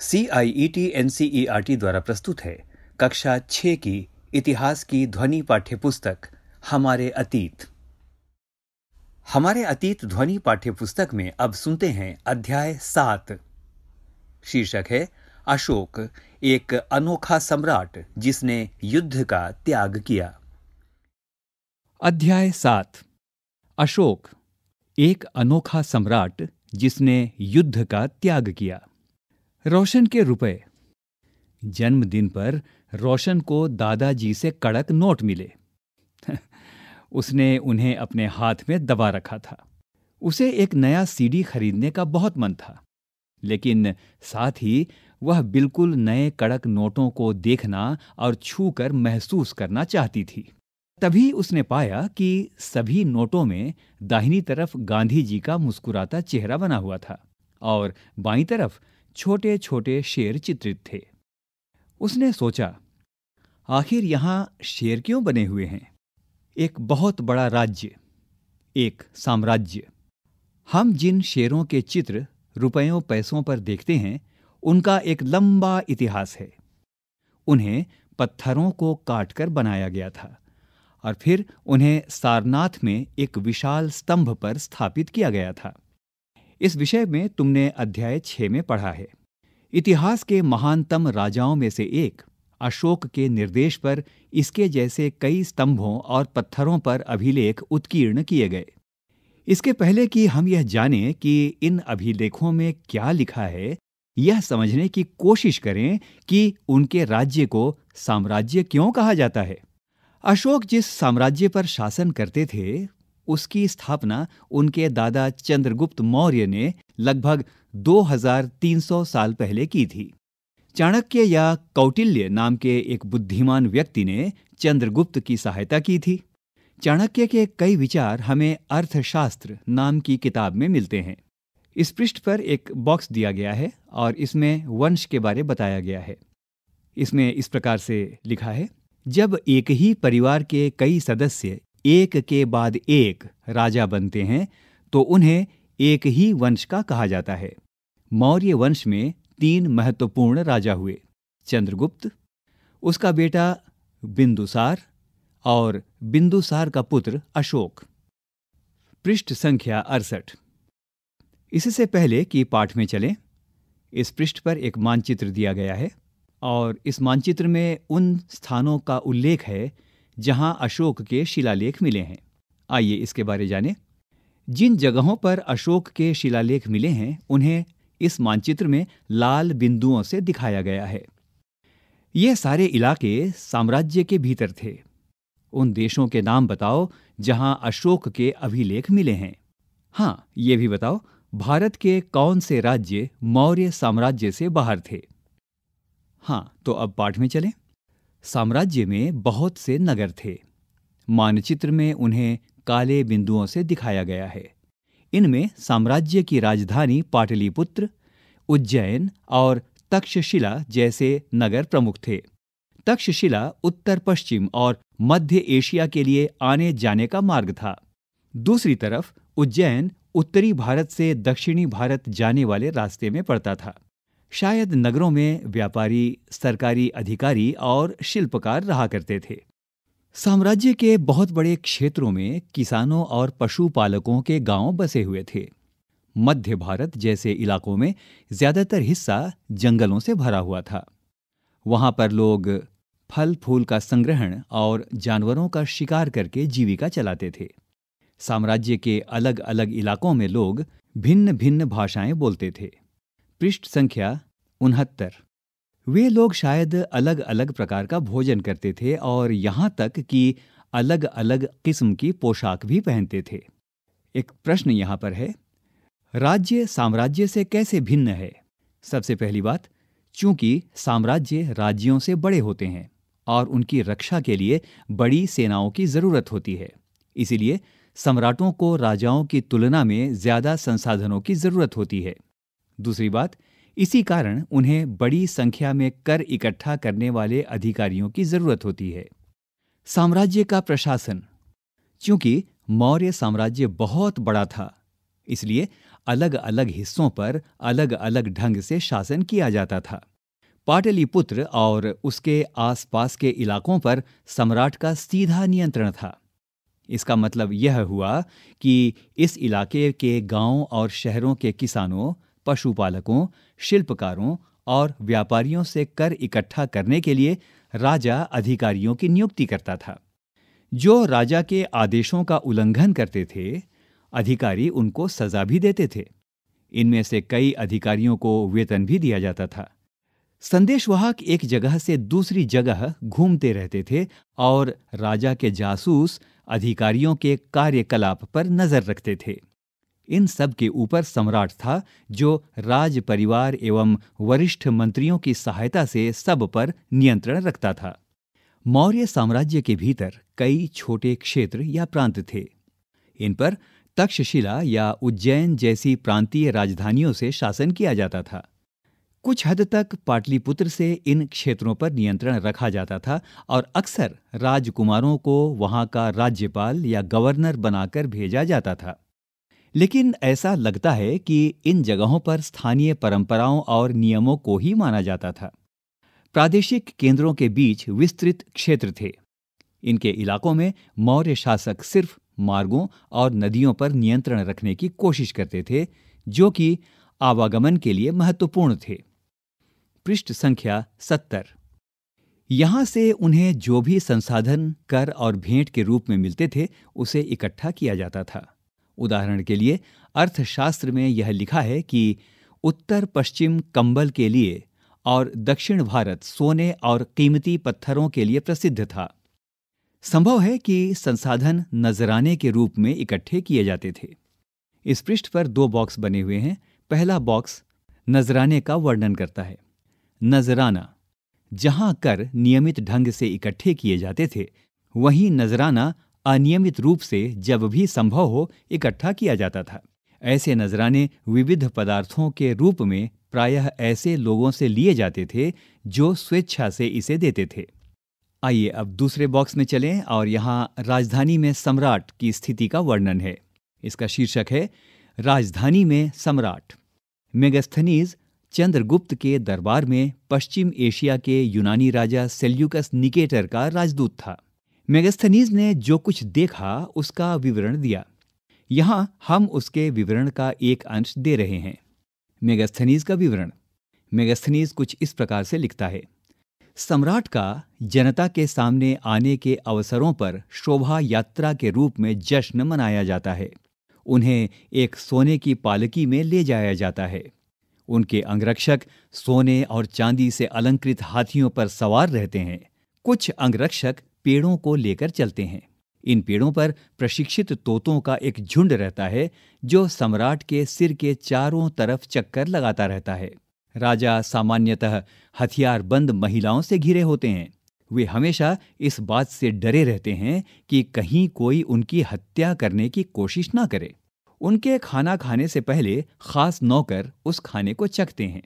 C I E T N C E R T द्वारा प्रस्तुत है। कक्षा छ की इतिहास की ध्वनि पाठ्य पुस्तक हमारे अतीत। हमारे अतीत ध्वनि पाठ्य पुस्तक में अब सुनते हैं अध्याय सात। शीर्षक है, अशोक, एक अनोखा सम्राट जिसने युद्ध का त्याग किया। अध्याय सात, अशोक, एक अनोखा सम्राट जिसने युद्ध का त्याग किया। रोशन के रुपए। जन्मदिन पर रोशन को दादाजी से कड़क नोट मिले। उसने उन्हें अपने हाथ में दबा रखा था। उसे एक नया सीडी खरीदने का बहुत मन था। लेकिन साथ ही वह बिल्कुल नए कड़क नोटों को देखना और छूकर महसूस करना चाहती थी। तभी उसने पाया कि सभी नोटों में दाहिनी तरफ़ गांधी जी का मुस्कुराता चेहरा बना हुआ था और बाईं तरफ़ छोटे छोटे शेर चित्रित थे। उसने सोचा, आखिर यहाँ शेर क्यों बने हुए हैं? एक बहुत बड़ा राज्य, एक साम्राज्य। हम जिन शेरों के चित्र रुपयों पैसों पर देखते हैं, उनका एक लंबा इतिहास है। उन्हें पत्थरों को काटकर बनाया गया था और फिर उन्हें सारनाथ में एक विशाल स्तंभ पर स्थापित किया गया था। इस विषय में तुमने अध्याय छह में पढ़ा है। इतिहास के महानतम राजाओं में से एक, अशोक के निर्देश पर इसके जैसे कई स्तंभों और पत्थरों पर अभिलेख उत्कीर्ण किए गए। इसके पहले कि हम यह जानें कि इन अभिलेखों में क्या लिखा है, यह समझने की कोशिश करें कि उनके राज्य को साम्राज्य क्यों कहा जाता है। अशोक जिस साम्राज्य पर शासन करते थे उसकी स्थापना उनके दादा चंद्रगुप्त मौर्य ने लगभग 2300 साल पहले की थी। चाणक्य या कौटिल्य नाम के एक बुद्धिमान व्यक्ति ने चंद्रगुप्त की सहायता की थी। चाणक्य के कई विचार हमें अर्थशास्त्र नाम की किताब में मिलते हैं। इस पृष्ठ पर एक बॉक्स दिया गया है और इसमें वंश के बारे बताया गया है। इसमें इस प्रकार से लिखा है, जब एक ही परिवार के कई सदस्य एक के बाद एक राजा बनते हैं तो उन्हें एक ही वंश का कहा जाता है। मौर्य वंश में तीन महत्वपूर्ण राजा हुए, चंद्रगुप्त, उसका बेटा बिंदुसार और बिंदुसार का पुत्र अशोक। पृष्ठ संख्या अड़सठ। इससे पहले कि पाठ में चलें, इस पृष्ठ पर एक मानचित्र दिया गया है और इस मानचित्र में उन स्थानों का उल्लेख है जहाँ अशोक के शिलालेख मिले हैं। आइए इसके बारे जानें। जिन जगहों पर अशोक के शिलालेख मिले हैं, उन्हें इस मानचित्र में लाल बिंदुओं से दिखाया गया है। ये सारे इलाके साम्राज्य के भीतर थे। उन देशों के नाम बताओ जहाँ अशोक के अभिलेख मिले हैं। हाँ, ये भी बताओ, भारत के कौन से राज्य मौर्य साम्राज्य से बाहर थे? हाँ तो अब पाठ में चलें। साम्राज्य में बहुत से नगर थे। मानचित्र में उन्हें काले बिंदुओं से दिखाया गया है। इनमें साम्राज्य की राजधानी पाटलिपुत्र, उज्जैन और तक्षशिला जैसे नगर प्रमुख थे। तक्षशिला उत्तर, पश्चिम और मध्य एशिया के लिए आने जाने का मार्ग था। दूसरी तरफ़ उज्जैन उत्तरी भारत से दक्षिणी भारत जाने वाले रास्ते में पड़ता था। शायद नगरों में व्यापारी, सरकारी अधिकारी और शिल्पकार रहा करते थे। साम्राज्य के बहुत बड़े क्षेत्रों में किसानों और पशुपालकों के गाँव बसे हुए थे। मध्य भारत जैसे इलाकों में ज़्यादातर हिस्सा जंगलों से भरा हुआ था। वहाँ पर लोग फल, फूल का संग्रहण और जानवरों का शिकार करके जीविका चलाते थे। साम्राज्य के अलग अलग इलाकों में लोग भिन्न भिन्न भाषाएँ बोलते थे। पृष्ठ संख्या उनहत्तर। वे लोग शायद अलग अलग प्रकार का भोजन करते थे और यहाँ तक कि अलग अलग किस्म की पोशाक भी पहनते थे। एक प्रश्न यहाँ पर है, राज्य साम्राज्य से कैसे भिन्न है? सबसे पहली बात, चूँकि साम्राज्य राज्यों से बड़े होते हैं और उनकी रक्षा के लिए बड़ी सेनाओं की ज़रूरत होती है, इसीलिए सम्राटों को राजाओं की तुलना में ज़्यादा संसाधनों की ज़रूरत होती है। दूसरी बात इसी कारण उन्हें बड़ी संख्या में कर इकट्ठा करने वाले अधिकारियों की ज़रूरत होती है। साम्राज्य का प्रशासन। चूँकि मौर्य साम्राज्य बहुत बड़ा था, इसलिए अलग अलग हिस्सों पर अलग अलग ढंग से शासन किया जाता था। पाटलिपुत्र और उसके आसपास के इलाकों पर सम्राट का सीधा नियंत्रण था। इसका मतलब यह हुआ कि इस इलाके के गाँवों और शहरों के किसानों पशुपालकों, शिल्पकारों और व्यापारियों से कर इकट्ठा करने के लिए राजा अधिकारियों की नियुक्ति करता था। जो राजा के आदेशों का उल्लंघन करते थे, अधिकारी उनको सजा भी देते थे। इनमें से कई अधिकारियों को वेतन भी दिया जाता था। संदेशवाहक एक जगह से दूसरी जगह घूमते रहते थे और राजा के जासूस अधिकारियों के कार्यकलाप पर नज़र रखते थे। इन सब के ऊपर सम्राट था, जो राज परिवार एवं वरिष्ठ मंत्रियों की सहायता से सब पर नियंत्रण रखता था। मौर्य साम्राज्य के भीतर कई छोटे क्षेत्र या प्रांत थे। इन पर तक्षशिला या उज्जैन जैसी प्रांतीय राजधानियों से शासन किया जाता था। कुछ हद तक पाटलिपुत्र से इन क्षेत्रों पर नियंत्रण रखा जाता था और अक्सर राजकुमारों को वहाँ का राज्यपाल या गवर्नर बनाकर भेजा जाता था। लेकिन ऐसा लगता है कि इन जगहों पर स्थानीय परंपराओं और नियमों को ही माना जाता था। प्रादेशिक केंद्रों के बीच विस्तृत क्षेत्र थे। इनके इलाकों में मौर्य शासक सिर्फ़ मार्गों और नदियों पर नियंत्रण रखने की कोशिश करते थे, जो कि आवागमन के लिए महत्वपूर्ण थे। पृष्ठ संख्या सत्तर। यहाँ से उन्हें जो भी संसाधन, कर और भेंट के रूप में मिलते थे, उसे इकट्ठा किया जाता था। उदाहरण के लिए, अर्थशास्त्र में यह लिखा है कि उत्तर पश्चिम कंबल के लिए और दक्षिण भारत सोने और कीमती पत्थरों के लिए प्रसिद्ध था। संभव है कि संसाधन नजराने के रूप में इकट्ठे किए जाते थे। इस पृष्ठ पर दो बॉक्स बने हुए हैं। पहला बॉक्स नजराने का वर्णन करता है। नजराना, जहाँ कर नियमित ढंग से इकट्ठे किए जाते थे, वहीं नजराना अनियमित रूप से जब भी संभव हो, इकट्ठा किया जाता था। ऐसे नजराने विविध पदार्थों के रूप में प्रायः ऐसे लोगों से लिए जाते थे, जो स्वेच्छा से इसे देते थे। आइए अब दूसरे बॉक्स में चलें और यहाँ राजधानी में सम्राट की स्थिति का वर्णन है। इसका शीर्षक है, राजधानी में सम्राट। मेगस्थनीज, चंद्रगुप्त के दरबार में पश्चिम एशिया के यूनानी राजा सेल्यूकस निकेटर का राजदूत था। मेगस्थनीज ने जो कुछ देखा, उसका विवरण दिया। यहाँ हम उसके विवरण का एक अंश दे रहे हैं। मेगस्थनीज का विवरण। मेगस्थनीज कुछ इस प्रकार से लिखता है। सम्राट का जनता के सामने आने के अवसरों पर शोभा यात्रा के रूप में जश्न मनाया जाता है। उन्हें एक सोने की पालकी में ले जाया जाता है। उनके अंगरक्षक सोने और चांदी से अलंकृत हाथियों पर सवार रहते हैं। कुछ अंगरक्षक पेड़ों को लेकर चलते हैं। इन पेड़ों पर प्रशिक्षित तोतों का एक झुंड रहता है, जो सम्राट के सिर के चारों तरफ़ चक्कर लगाता रहता है। राजा सामान्यतः हथियार बंद महिलाओं से घिरे होते हैं। वे हमेशा इस बात से डरे रहते हैं कि कहीं कोई उनकी हत्या करने की कोशिश ना करे। उनके खाना खाने से पहले खास नौकर उस खाने को चखते हैं।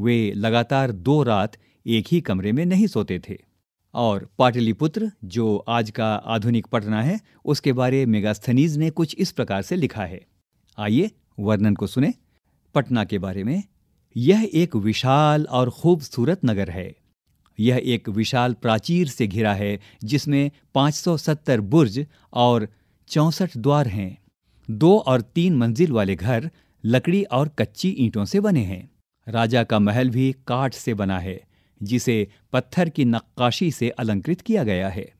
वे लगातार दो रात एक ही कमरे में नहीं सोते थे। और पाटलिपुत्र, जो आज का आधुनिक पटना है, उसके बारे मेगास्थनीज ने कुछ इस प्रकार से लिखा है। आइए वर्णन को सुने। पटना के बारे में, यह एक विशाल और खूबसूरत नगर है। यह एक विशाल प्राचीर से घिरा है, जिसमें 570 बुर्ज और चौसठ द्वार हैं। दो और तीन मंजिल वाले घर लकड़ी और कच्ची ईंटों से बने हैं। राजा का महल भी काठ से बना है। जिसे पत्थर की नक्काशी से अलंकृत किया गया है।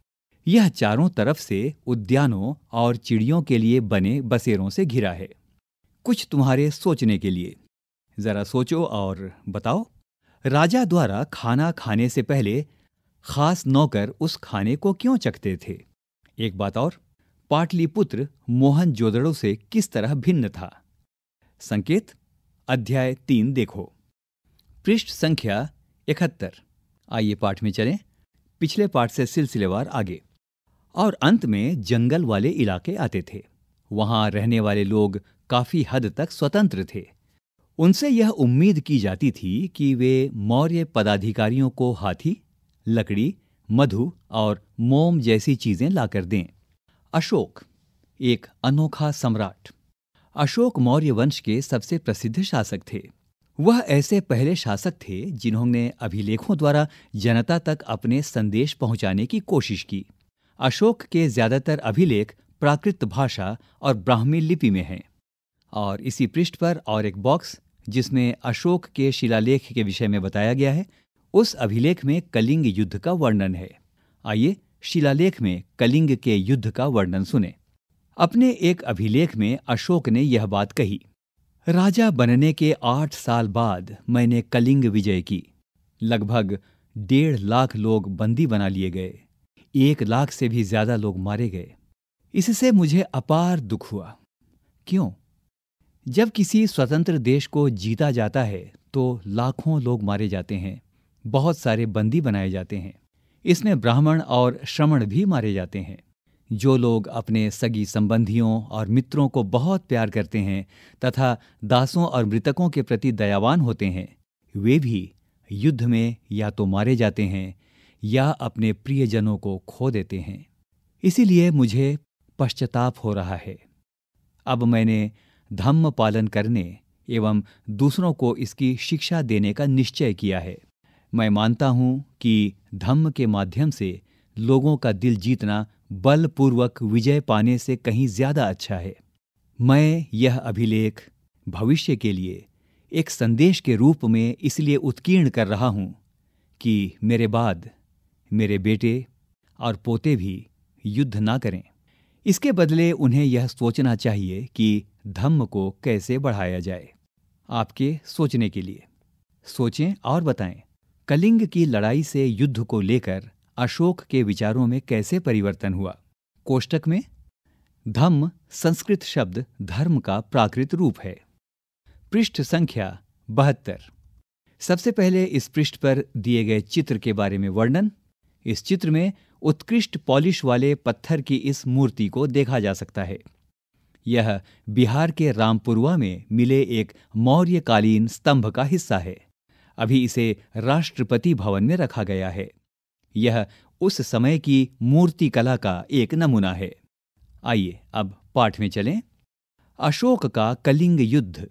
यह चारों तरफ़ से उद्यानों और चिड़ियों के लिए बने बसेरों से घिरा है। कुछ तुम्हारे सोचने के लिए। जरा सोचो और बताओ। राजा द्वारा खाना खाने से पहले खास नौकर उस खाने को क्यों चखते थे? एक बात और, पाटलिपुत्र मोहन जोदड़ो से किस तरह भिन्न था? संकेत, अध्याय तीन देखो। पृष्ठ संख्या इकहत्तर। आइए पाठ में चलें। पिछले पाठ से सिलसिलेवार आगे। और अंत में जंगल वाले इलाके आते थे। वहाँ रहने वाले लोग काफ़ी हद तक स्वतंत्र थे। उनसे यह उम्मीद की जाती थी कि वे मौर्य पदाधिकारियों को हाथी, लकड़ी, मधु और मोम जैसी चीज़ें लाकर दें। अशोक, एक अनोखा सम्राट। अशोक मौर्य वंश के सबसे प्रसिद्ध शासक थे। वह ऐसे पहले शासक थे जिन्होंने अभिलेखों द्वारा जनता तक अपने संदेश पहुँचाने की कोशिश की। अशोक के ज़्यादातर अभिलेख प्राकृत भाषा और ब्राह्मी लिपि में हैं। और इसी पृष्ठ पर और एक बॉक्स जिसमें अशोक के शिलालेख के विषय में बताया गया है, उस अभिलेख में कलिंग युद्ध का वर्णन है। आइए शिलालेख में कलिंग के युद्ध का वर्णन सुने। अपने एक अभिलेख में अशोक ने यह बात कही। राजा बनने के आठ साल बाद मैंने कलिंग विजय की। लगभग डेढ़ लाख लोग बंदी बना लिए गए। एक लाख से भी ज़्यादा लोग मारे गए। इससे मुझे अपार दुख हुआ। क्यों? जब किसी स्वतंत्र देश को जीता जाता है तो लाखों लोग मारे जाते हैं। बहुत सारे बंदी बनाए जाते हैं। इसमें ब्राह्मण और श्रमण भी मारे जाते हैं। जो लोग अपने सगी संबंधियों और मित्रों को बहुत प्यार करते हैं तथा दासों और मृतकों के प्रति दयावान होते हैं, वे भी युद्ध में या तो मारे जाते हैं या अपने प्रियजनों को खो देते हैं। इसीलिए मुझे पश्चाताप हो रहा है। अब मैंने धम्म पालन करने एवं दूसरों को इसकी शिक्षा देने का निश्चय किया है। मैं मानता हूँ कि धम्म के माध्यम से लोगों का दिल जीतना बलपूर्वक विजय पाने से कहीं ज़्यादा अच्छा है। मैं यह अभिलेख भविष्य के लिए एक संदेश के रूप में इसलिए उत्कीर्ण कर रहा हूँ कि मेरे बाद मेरे बेटे और पोते भी युद्ध ना करें। इसके बदले उन्हें यह सोचना चाहिए कि धम्म को कैसे बढ़ाया जाए आपके सोचने के लिए। सोचें और बताएँ, कलिंग की लड़ाई से युद्ध को लेकर अशोक के विचारों में कैसे परिवर्तन हुआ? कोष्टक में, धम्म संस्कृत शब्द धर्म का प्राकृत रूप है। पृष्ठ संख्या बहत्तर। सबसे पहले इस पृष्ठ पर दिए गए चित्र के बारे में वर्णन। इस चित्र में उत्कृष्ट पॉलिश वाले पत्थर की इस मूर्ति को देखा जा सकता है। यह बिहार के रामपुरवा में मिले एक मौर्यकालीन स्तंभ का हिस्सा है। अभी इसे राष्ट्रपति भवन में रखा गया है। यह उस समय की मूर्ति कला का एक नमूना है। आइए अब पाठ में चलें। अशोक का कलिंग युद्ध।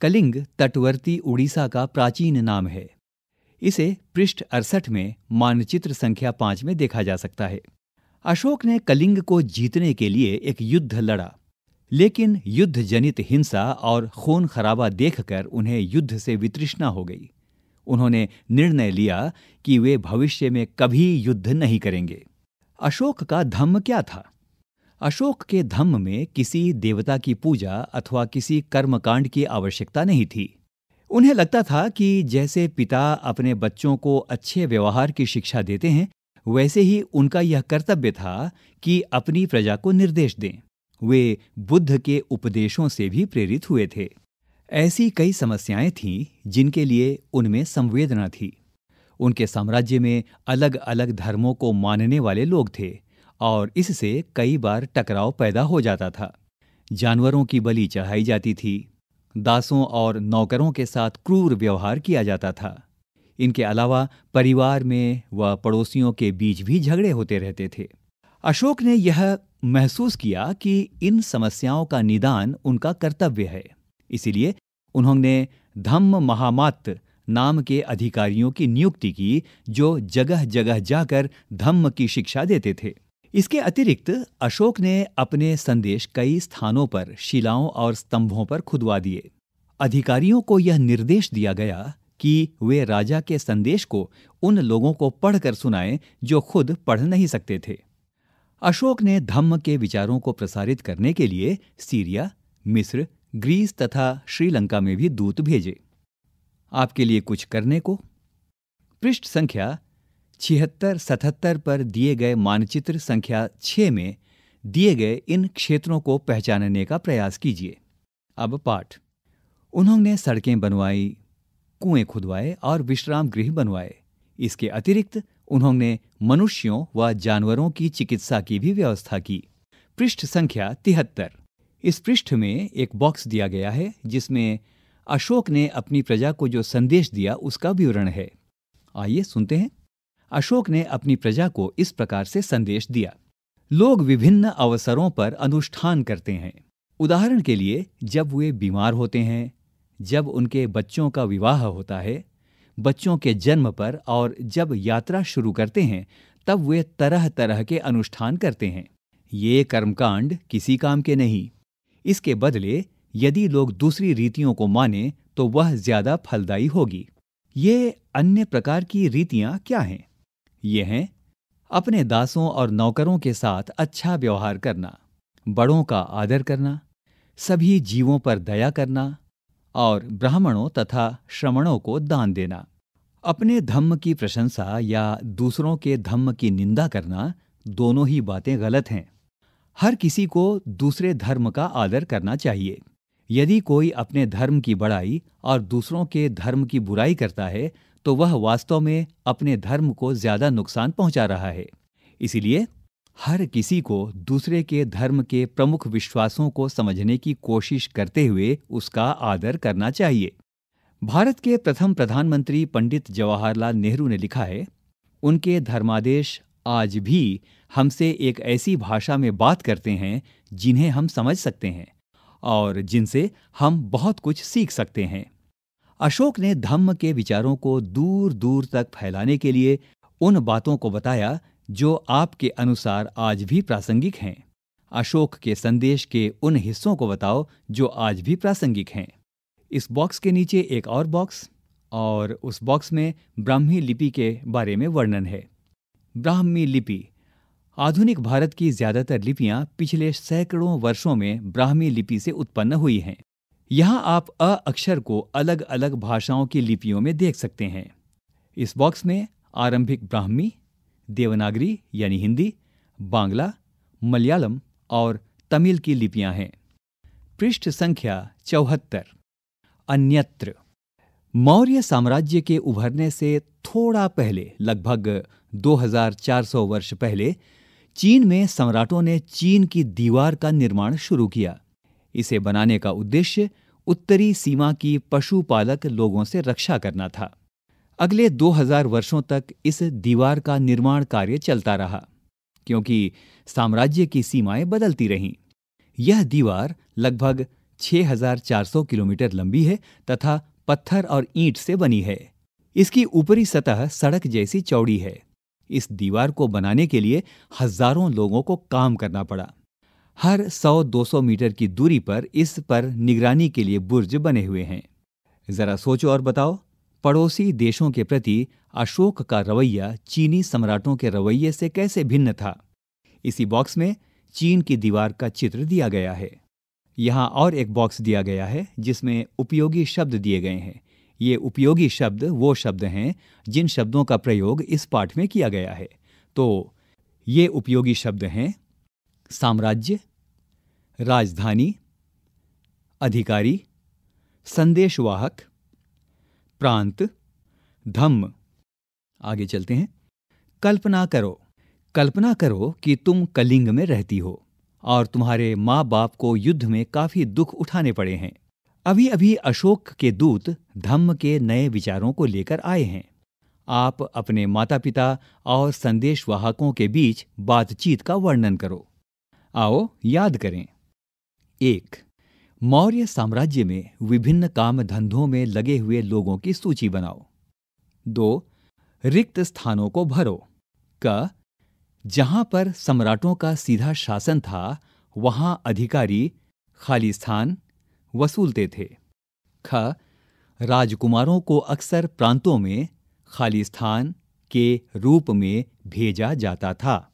कलिंग तटवर्ती उड़ीसा का प्राचीन नाम है। इसे पृष्ठ अड़सठ में मानचित्र संख्या पाँच में देखा जा सकता है। अशोक ने कलिंग को जीतने के लिए एक युद्ध लड़ा, लेकिन युद्ध जनित हिंसा और खून खराबा देखकर उन्हें युद्ध से वितृष्णा हो गई। उन्होंने निर्णय लिया कि वे भविष्य में कभी युद्ध नहीं करेंगे। अशोक का धम्म क्या था? अशोक के धम्म में किसी देवता की पूजा अथवा किसी कर्मकांड की आवश्यकता नहीं थी। उन्हें लगता था कि जैसे पिता अपने बच्चों को अच्छे व्यवहार की शिक्षा देते हैं, वैसे ही उनका यह कर्तव्य था कि अपनी प्रजा को निर्देश दें। वे बुद्ध के उपदेशों से भी प्रेरित हुए थे। ऐसी कई समस्याएँ थीं जिनके लिए उनमें संवेदना थी। उनके साम्राज्य में अलग अलग धर्मों को मानने वाले लोग थे और इससे कई बार टकराव पैदा हो जाता था। जानवरों की बलि चढ़ाई जाती थी, दासों और नौकरों के साथ क्रूर व्यवहार किया जाता था। इनके अलावा परिवार में व पड़ोसियों के बीच भी झगड़े होते रहते थे। अशोक ने यह महसूस किया कि इन समस्याओं का निदान उनका कर्तव्य है। इसीलिए उन्होंने धम्म महामात नाम के अधिकारियों की नियुक्ति की, जो जगह जगह जाकर धम्म की शिक्षा देते थे। इसके अतिरिक्त अशोक ने अपने संदेश कई स्थानों पर शिलाओं और स्तंभों पर खुदवा दिए। अधिकारियों को यह निर्देश दिया गया कि वे राजा के संदेश को उन लोगों को पढ़कर सुनाएँ जो खुद पढ़ नहीं सकते थे। अशोक ने धम्म के विचारों को प्रसारित करने के लिए सीरिया, मिस्र ग्रीस तथा श्रीलंका में भी दूत भेजे। आपके लिए कुछ करने को? पृष्ठ संख्या छिहत्तर सतहत्तर पर दिए गए मानचित्र संख्या छ में दिए गए इन क्षेत्रों को पहचानने का प्रयास कीजिए। अब पाठ। उन्होंने सड़कें बनवाई, कुएँ खुदवाए और विश्राम गृह बनवाए। इसके अतिरिक्त उन्होंने मनुष्यों व जानवरों की चिकित्सा की भी व्यवस्था की। पृष्ठ संख्या तिहत्तर। इस पृष्ठ में एक बॉक्स दिया गया है, जिसमें अशोक ने अपनी प्रजा को जो संदेश दिया उसका विवरण है। आइए सुनते हैं। अशोक ने अपनी प्रजा को इस प्रकार से संदेश दिया। लोग विभिन्न अवसरों पर अनुष्ठान करते हैं। उदाहरण के लिए, जब वे बीमार होते हैं, जब उनके बच्चों का विवाह होता है, बच्चों के जन्म पर और जब यात्रा शुरू करते हैं, तब वे तरह तरह के अनुष्ठान करते हैं। ये कर्मकांड किसी काम के नहीं। इसके बदले यदि लोग दूसरी रीतियों को माने तो वह ज़्यादा फलदायी होगी। ये अन्य प्रकार की रीतियाँ क्या हैं? ये हैं, अपने दासों और नौकरों के साथ अच्छा व्यवहार करना, बड़ों का आदर करना, सभी जीवों पर दया करना, और ब्राह्मणों तथा श्रमणों को दान देना। अपने धम्म की प्रशंसा या दूसरों के धम्म की निंदा करना दोनों ही बातें गलत हैं। हर किसी को दूसरे धर्म का आदर करना चाहिए। यदि कोई अपने धर्म की बड़ाई और दूसरों के धर्म की बुराई करता है तो वह वास्तव में अपने धर्म को ज़्यादा नुकसान पहुँचा रहा है। इसीलिए हर किसी को दूसरे के धर्म के प्रमुख विश्वासों को समझने की कोशिश करते हुए उसका आदर करना चाहिए। भारत के प्रथम प्रधानमंत्री पंडित जवाहरलाल नेहरू ने लिखा है, उनके धर्मादेश आज भी हमसे एक ऐसी भाषा में बात करते हैं जिन्हें हम समझ सकते हैं और जिनसे हम बहुत कुछ सीख सकते हैं। अशोक ने धम्म के विचारों को दूर दूर तक फैलाने के लिए उन बातों को बताया जो आपके अनुसार आज भी प्रासंगिक हैं। अशोक के संदेश के उन हिस्सों को बताओ जो आज भी प्रासंगिक हैं। इस बॉक्स के नीचे एक और बॉक्स और उस बॉक्स में ब्राह्मी लिपि के बारे में वर्णन है। ब्राह्मी लिपि। आधुनिक भारत की ज़्यादातर लिपियाँ पिछले सैकड़ों वर्षों में ब्राह्मी लिपि से उत्पन्न हुई हैं। यहाँ आप अ अक्षर को अलग अलग भाषाओं की लिपियों में देख सकते हैं। इस बॉक्स में आरंभिक ब्राह्मी, देवनागरी यानी हिंदी, बांग्ला, मलयालम और तमिल की लिपियाँ हैं। पृष्ठ संख्या चौहत्तर। अन्यत्र। मौर्य साम्राज्य के उभरने से थोड़ा पहले, लगभग 2400 वर्ष पहले, चीन में सम्राटों ने चीन की दीवार का निर्माण शुरू किया। इसे बनाने का उद्देश्य उत्तरी सीमा की पशुपालक लोगों से रक्षा करना था। अगले 2000 वर्षों तक इस दीवार का निर्माण कार्य चलता रहा, क्योंकि साम्राज्य की सीमाएँ बदलती रहीं। यह दीवार लगभग 6400 किलोमीटर लंबी है तथा पत्थर और ईंट से बनी है। इसकी ऊपरी सतह सड़क जैसी चौड़ी है। इस दीवार को बनाने के लिए हज़ारों लोगों को काम करना पड़ा। हर 100-200 मीटर की दूरी पर इस पर निगरानी के लिए बुर्ज बने हुए हैं। जरा सोचो और बताओ, पड़ोसी देशों के प्रति अशोक का रवैया चीनी सम्राटों के रवैये से कैसे भिन्न था? इसी बॉक्स में चीन की दीवार का चित्र दिया गया है। यहाँ और एक बॉक्स दिया गया है, जिसमें उपयोगी शब्द दिए गए हैं। ये उपयोगी शब्द वो शब्द हैं, जिन शब्दों का प्रयोग इस पाठ में किया गया है। तो ये उपयोगी शब्द हैं, साम्राज्य, राजधानी, अधिकारी, संदेशवाहक, प्रांत, धम्म। आगे चलते हैं। कल्पना करो कल्पना करो कि तुम कलिंग में रहती हो। और तुम्हारे माँ बाप को युद्ध में काफ़ी दुख उठाने पड़े हैं। अभी अभी अशोक के दूत धम्म के नए विचारों को लेकर आए हैं। आप अपने माता पिता और संदेशवाहकों के बीच बातचीत का वर्णन करो। आओ, याद करें। एक, मौर्य साम्राज्य में विभिन्न काम धंधों में लगे हुए लोगों की सूची बनाओ। दो, रिक्त स्थानों को भरो। क जहाँ पर सम्राटों का सीधा शासन था, वहाँ अधिकारी खाली स्थान वसूलते थे। ख, राजकुमारों को अक्सर प्रांतों में खाली स्थान के रूप में भेजा जाता था।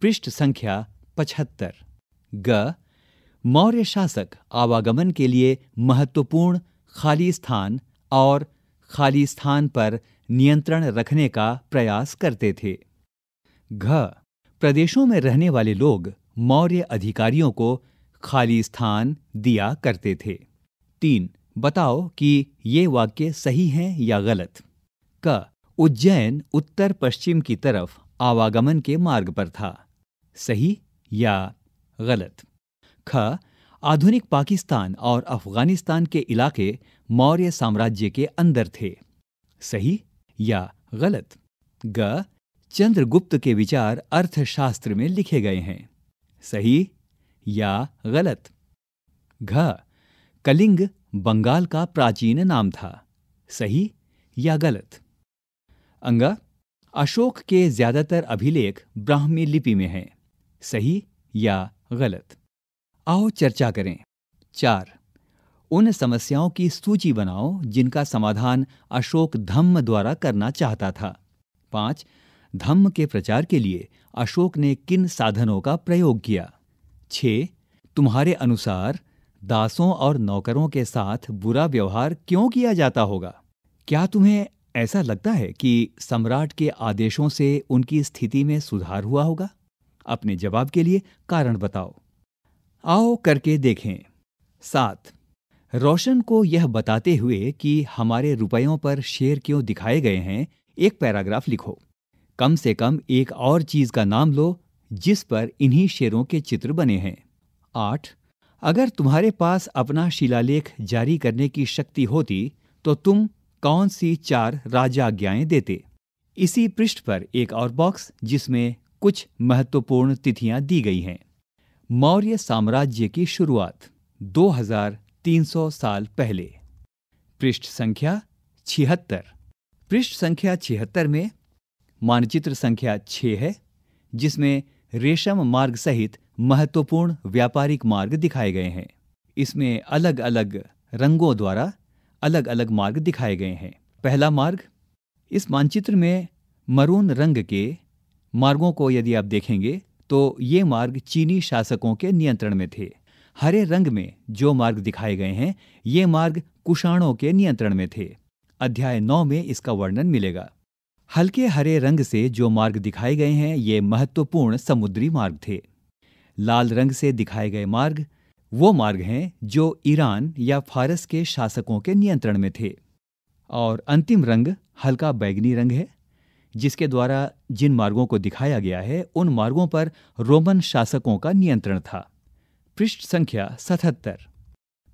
पृष्ठ संख्या पचहत्तर। ग, मौर्य शासक आवागमन के लिए महत्वपूर्ण खाली स्थान और खाली स्थान पर नियंत्रण रखने का प्रयास करते थे। घ, प्रदेशों में रहने वाले लोग मौर्य अधिकारियों को खाली स्थान दिया करते थे। तीन, बताओ कि ये वाक्य सही हैं या गलत? क, उज्जैन उत्तर पश्चिम की तरफ़ आवागमन के मार्ग पर था। सही या गलत? ख, आधुनिक पाकिस्तान और अफ़गानिस्तान के इलाके मौर्य साम्राज्य के अंदर थे। सही या गलत? ग चंद्रगुप्त के विचार अर्थशास्त्र में लिखे गए हैं। सही या गलत? घ, कलिंग बंगाल का प्राचीन नाम था। सही या गलत? अंगा, अशोक के ज़्यादातर अभिलेख ब्राह्मी लिपि में हैं। सही या गलत? आओ चर्चा करें। चार, उन समस्याओं की सूची बनाओ जिनका समाधान अशोक धम्म द्वारा करना चाहता था। पाँच धम्म के प्रचार के लिए अशोक ने किन साधनों का प्रयोग किया? छ, तुम्हारे अनुसार दासों और नौकरों के साथ बुरा व्यवहार क्यों किया जाता होगा? क्या तुम्हें ऐसा लगता है कि सम्राट के आदेशों से उनकी स्थिति में सुधार हुआ होगा? अपने जवाब के लिए कारण बताओ। आओ करके देखें। सात, रोशन को यह बताते हुए कि हमारे रुपयों पर शेर क्यों दिखाए गए हैं, एक पैराग्राफ लिखो। कम से कम एक और चीज़ का नाम लो, जिस पर इन्हीं शेरों के चित्र बने हैं। आठ, अगर तुम्हारे पास अपना शिलालेख जारी करने की शक्ति होती तो तुम कौन सी चार राजाज्ञाएँ देते? इसी पृष्ठ पर एक और बॉक्स जिसमें कुछ महत्वपूर्ण तिथियाँ दी गई हैं। मौर्य साम्राज्य की शुरुआत 2300 साल पहले। पृष्ठ संख्या छिहत्तर। पृष्ठ संख्या छिहत्तर में मानचित्र संख्या 6 है, जिसमें रेशम मार्ग सहित महत्वपूर्ण व्यापारिक मार्ग दिखाए गए हैं। इसमें अलग अलग रंगों द्वारा अलग अलग मार्ग दिखाए गए हैं। पहला मार्ग, इस मानचित्र में मरून रंग के मार्गों को यदि आप देखेंगे तो ये मार्ग चीनी शासकों के नियंत्रण में थे। हरे रंग में जो मार्ग दिखाए गए हैं, ये मार्ग कुषाणों के नियंत्रण में थे। अध्याय नौ में इसका वर्णन मिलेगा। हल्के हरे रंग से जो मार्ग दिखाए गए हैं, ये महत्वपूर्ण समुद्री मार्ग थे। लाल रंग से दिखाए गए मार्ग, वो मार्ग हैं जो ईरान या फारस के शासकों के नियंत्रण में थे। और अंतिम रंग हल्का बैगनी रंग है, जिसके द्वारा जिन मार्गों को दिखाया गया है, उन मार्गों पर रोमन शासकों का नियंत्रण था। पृष्ठ संख्या सतहत्तर।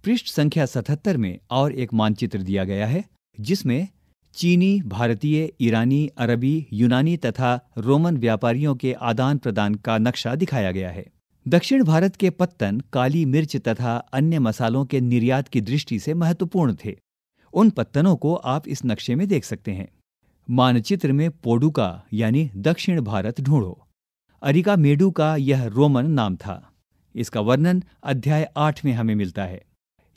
पृष्ठ संख्या सतहत्तर में और एक मानचित्र दिया गया है, जिसमें चीनी, भारतीय, ईरानी, अरबी, यूनानी तथा रोमन व्यापारियों के आदान प्रदान का नक्शा दिखाया गया है। दक्षिण भारत के पत्तन, काली मिर्च तथा अन्य मसालों के निर्यात की दृष्टि से महत्वपूर्ण थे। उन पत्तनों को आप इस नक्शे में देख सकते हैं। मानचित्र में पोडुका, यानी दक्षिण भारत ढूंढो। अरिका मेडू का यह रोमन नाम था। इसका वर्णन अध्याय आठ में हमें मिलता है।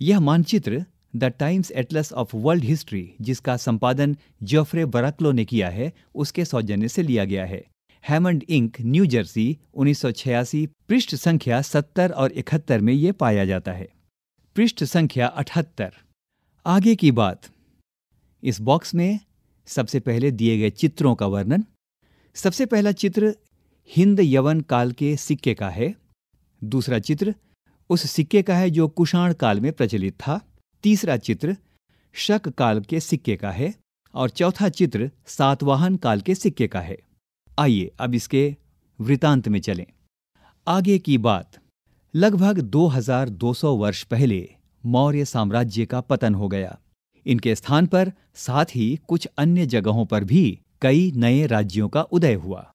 यह मानचित्र the Times Atlas of World History, जिसका संपादन जोफ्रे बराकलो ने किया है, उसके सौजन्य से लिया गया है। हैमंड इंक, न्यू जर्सी 1986 पृष्ठ संख्या 70 और 71 में यह पाया जाता है। पृष्ठ संख्या 78 आगे की बात। इस बॉक्स में सबसे पहले दिए गए चित्रों का वर्णन। सबसे पहला चित्र हिंद यवन काल के सिक्के का है। दूसरा चित्र उस सिक्के का है जो कुषाण काल में प्रचलित था। तीसरा चित्र शक काल के सिक्के का है और चौथा चित्र सातवाहन काल के सिक्के का है। आइए अब इसके वृतांत में चलें। आगे की बात। लगभग 2200 वर्ष पहले मौर्य साम्राज्य का पतन हो गया। इनके स्थान पर साथ ही कुछ अन्य जगहों पर भी कई नए राज्यों का उदय हुआ।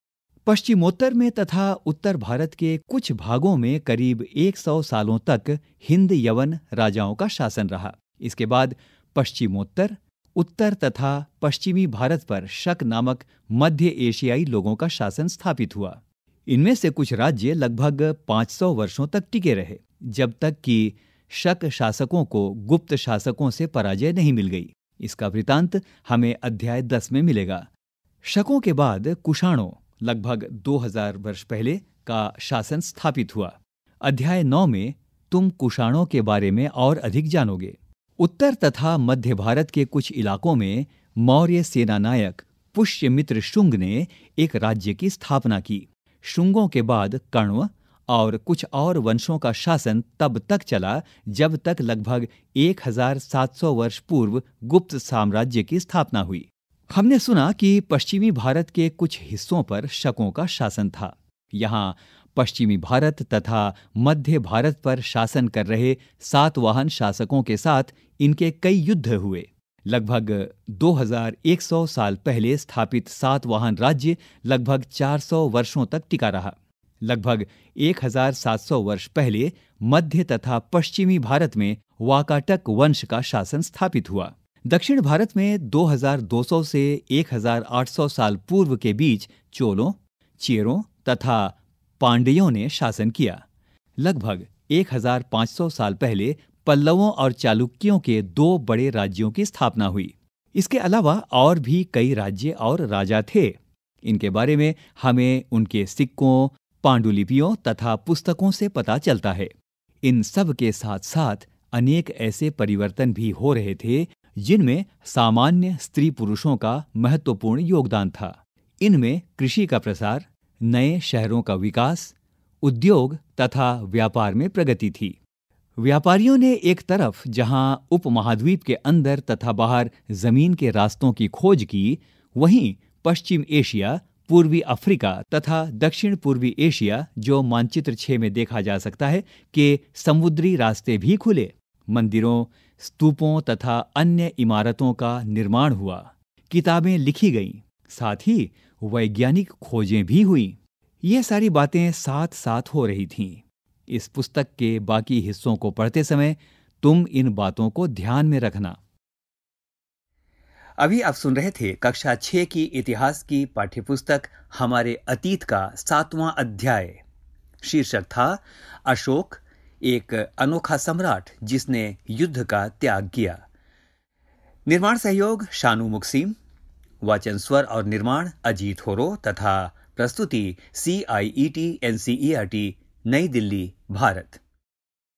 पश्चिमोत्तर में तथा उत्तर भारत के कुछ भागों में करीब 100 सालों तक हिंद यवन राजाओं का शासन रहा। इसके बाद पश्चिमोत्तर, उत्तर तथा पश्चिमी भारत पर शक नामक मध्य एशियाई लोगों का शासन स्थापित हुआ। इनमें से कुछ राज्य लगभग 500 वर्षों तक टिके रहे, जब तक कि शक शासकों को गुप्त शासकों से पराजय नहीं मिल गई। इसका वृतांत हमें अध्याय 10 में मिलेगा। शकों के बाद कुषाणों लगभग 2000 वर्ष पहले का शासन स्थापित हुआ। अध्याय नौ में तुम कुषाणों के बारे में और अधिक जानोगे। उत्तर तथा मध्य भारत के कुछ इलाकों में मौर्य सेना नायक पुष्यमित्र शुंग ने एक राज्य की स्थापना की। शुंगों के बाद कण्व और कुछ और वंशों का शासन तब तक चला जब तक लगभग 1700 वर्ष पूर्व गुप्त साम्राज्य की स्थापना हुई। हमने सुना कि पश्चिमी भारत के कुछ हिस्सों पर शकों का शासन था। यहाँ पश्चिमी भारत तथा मध्य भारत पर शासन कर रहे सातवाहन शासकों के साथ इनके कई युद्ध हुए। लगभग 2100 साल पहले स्थापित सातवाहन राज्य लगभग 400 वर्षों तक टिका रहा। लगभग 1700 वर्ष पहले मध्य तथा पश्चिमी भारत में वाकाटक वंश का शासन स्थापित हुआ। दक्षिण भारत में 2200 से 1800 साल पूर्व के बीच चोलों, चेरों तथा पांड्यों ने शासन किया। लगभग 1500 साल पहले पल्लवों और चालुक्यों के दो बड़े राज्यों की स्थापना हुई। इसके अलावा और भी कई राज्य और राजा थे। इनके बारे में हमें उनके सिक्कों, पांडुलिपियों तथा पुस्तकों से पता चलता है। इन सब के साथ साथ अनेक ऐसे परिवर्तन भी हो रहे थे जिनमें सामान्य स्त्री पुरुषों का महत्वपूर्ण योगदान था। इनमें कृषि का प्रसार, नए शहरों का विकास, उद्योग तथा व्यापार में प्रगति थी। व्यापारियों ने एक तरफ़ जहाँ उपमहाद्वीप के अंदर तथा बाहर ज़मीन के रास्तों की खोज की, वहीं पश्चिम एशिया, पूर्वी अफ्रीका तथा दक्षिण पूर्वी एशिया, जो मानचित्र छह में देखा जा सकता है, कि समुद्री रास्ते भी खुले। मंदिरों स्तूपों तथा अन्य इमारतों का निर्माण हुआ। किताबें लिखी गईं, साथ ही वैज्ञानिक खोजें भी हुई। ये सारी बातें साथ साथ हो रही थीं। इस पुस्तक के बाकी हिस्सों को पढ़ते समय तुम इन बातों को ध्यान में रखना। अभी आप सुन रहे थे कक्षा छह की इतिहास की पाठ्यपुस्तक हमारे अतीत का सातवां अध्याय। शीर्षक था, अशोक एक अनोखा सम्राट जिसने युद्ध का त्याग किया। निर्माण सहयोग शानु मुक्सीम, वाचन स्वर और निर्माण अजीत होरो तथा प्रस्तुति C I E T N C E R T New Delhi, Bharat.